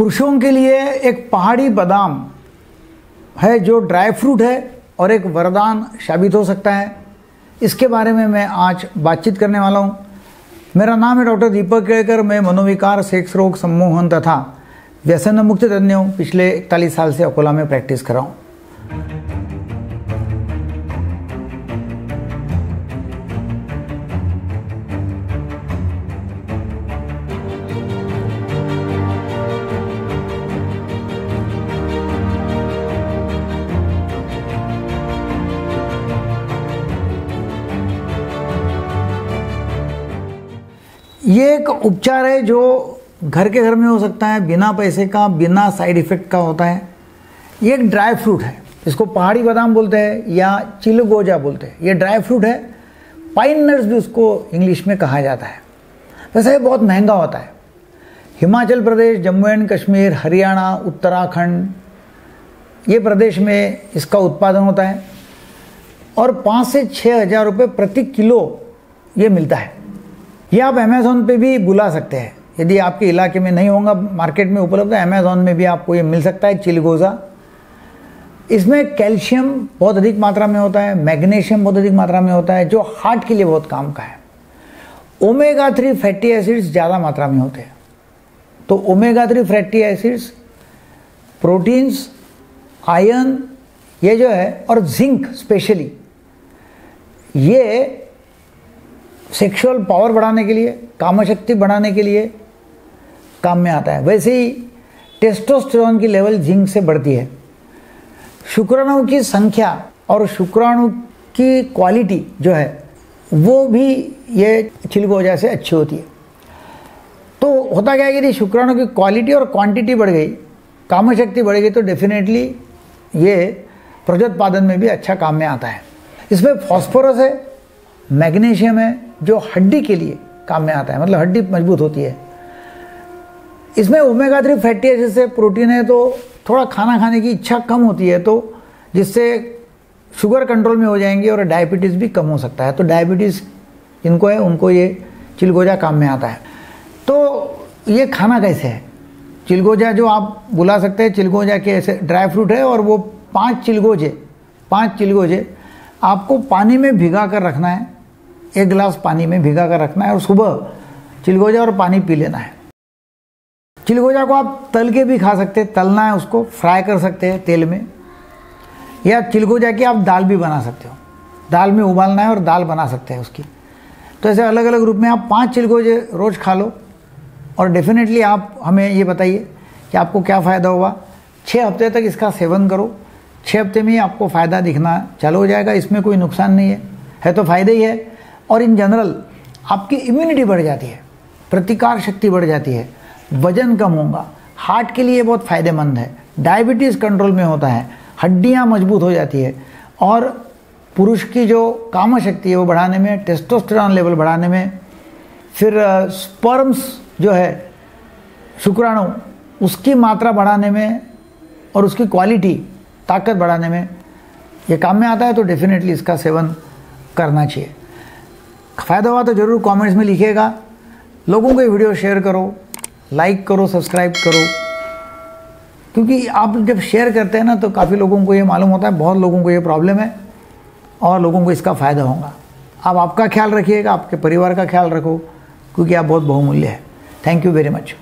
पुरुषों के लिए एक पहाड़ी बादाम है जो ड्राई फ्रूट है और एक वरदान साबित हो सकता है। इसके बारे में मैं आज बातचीत करने वाला हूँ। मेरा नाम है डॉक्टर दीपक केड़कर मैं मनोविकार, सेक्स, रोग, सम्मोहन तथा व्यसन मुक्त तज्ञ हूँ पिछले इकतालीस साल से अकोला में प्रैक्टिस कर रहा हूँ। ये एक उपचार है जो घर के घर में हो सकता है, बिना पैसे का, बिना साइड इफ़ेक्ट का होता है। ये एक ड्राई फ्रूट है। इसको पहाड़ी बादाम बोलते हैं या चिलगोजा बोलते हैं। ये ड्राई फ्रूट है। पाइन नट्स भी उसको इंग्लिश में कहा जाता है। वैसे ये बहुत महँगा होता है। हिमाचल प्रदेश, जम्मू एंड कश्मीर, हरियाणा, उत्तराखंड, ये प्रदेश में इसका उत्पादन होता है। और पाँच से छः हज़ार रुपये प्रति किलो ये मिलता है। ये आप अमेज़ोन पे भी बुला सकते हैं। यदि आपके इलाके में नहीं होगा मार्केट में उपलब्ध है अमेज़ोन में भी आपको ये मिल सकता है, चिलगोज़ा। इसमें कैल्शियम बहुत अधिक मात्रा में होता है, मैग्नीशियम बहुत अधिक मात्रा में होता है, जो हार्ट के लिए बहुत काम का है। ओमेगा थ्री फैटी एसिड्स ज़्यादा मात्रा में होते हैं। तो omega three fatty acids proteins iron ये जो है, और जिंक स्पेशली ये सेक्सुअल पावर बढ़ाने के लिए, कामशक्ति बढ़ाने के लिए काम में आता है। वैसे ही टेस्टोस्टेरोन की लेवल जिंक से बढ़ती है। शुक्राणु की संख्या और शुक्राणु की क्वालिटी जो है, वो भी ये छिलगोजा से अच्छी होती है। तो होता क्या है कि यदि शुक्राणु की क्वालिटी और क्वांटिटी बढ़ गई काम शक्ति बढ़ गई तो डेफिनेटली ये प्रजोत्पादन में भी अच्छा काम में आता है। इसमें फॉस्फोरस है मैग्नीशियम है जो हड्डी के लिए काम में आता है मतलब हड्डी मज़बूत होती है। इसमें ओमेगा थ्री फैटी एसिड से प्रोटीन है तो थोड़ा खाना खाने की इच्छा कम होती है तो जिससे शुगर कंट्रोल में हो जाएँगे और डायबिटीज़ भी कम हो सकता है। तो डायबिटीज़ जिनको है, उनको ये चिलगोजा काम में आता है। तो ये खाना कैसे है? चिलगोजा जो आप बुला सकते हैं, चिलगोजा के ऐसे ड्राई फ्रूट है और वो पाँच चिलगोजे पाँच चिलगोजे आपको पानी में भिगा कर रखना है। एक गिलास पानी में भिगा कर रखना है और सुबह चिलगोजा और पानी पी लेना है। चिलगोजा को आप तल के भी खा सकते हैं, तलना है उसको, फ्राई कर सकते हैं तेल में। या चिलगोजा की आप दाल भी बना सकते हो। दाल में उबालना है और दाल बना सकते हैं उसकी। तो ऐसे अलग अलग रूप में आप पाँच चिलगोजे रोज़ खा लो। और डेफिनेटली आप, हमें ये बताइए कि आपको क्या फ़ायदा हुआ छः हफ़्ते तक इसका सेवन करो। छः हफ़्ते में ही आपको फ़ायदा दिखना चालू हो जाएगा। इसमें कोई नुकसान नहीं है। है तो फ़ायदे ही है। और इन जनरल आपकी इम्यूनिटी बढ़ जाती है, प्रतिकार शक्ति बढ़ जाती है, वज़न कम होगा हार्ट के लिए बहुत फ़ायदेमंद है डायबिटीज़ कंट्रोल में होता है, हड्डियाँ मज़बूत हो जाती है, और पुरुष की जो काम शक्ति है वो बढ़ाने में टेस्टोस्टेरॉन लेवल बढ़ाने में, फिर स्पर्म्स जो है, शुक्राणु, उसकी मात्रा बढ़ाने में और उसकी क्वालिटी ताकत बढ़ाने में, ये काम में आता है तो डेफिनेटली इसका सेवन करना चाहिए। फ़ायदा हुआ तो ज़रूर कमेंट्स में लिखिएगा। लोगों को ये वीडियो शेयर करो लाइक करो सब्सक्राइब करो। क्योंकि आप जब शेयर करते हैं ना तो काफ़ी लोगों को ये मालूम होता है, बहुत लोगों को ये प्रॉब्लम है और लोगों को इसका फ़ायदा होगा। आप आपका ख्याल रखिएगा, आपके परिवार का ख्याल रखो, क्योंकि आप बहुत बहुमूल्य है। Thank you very much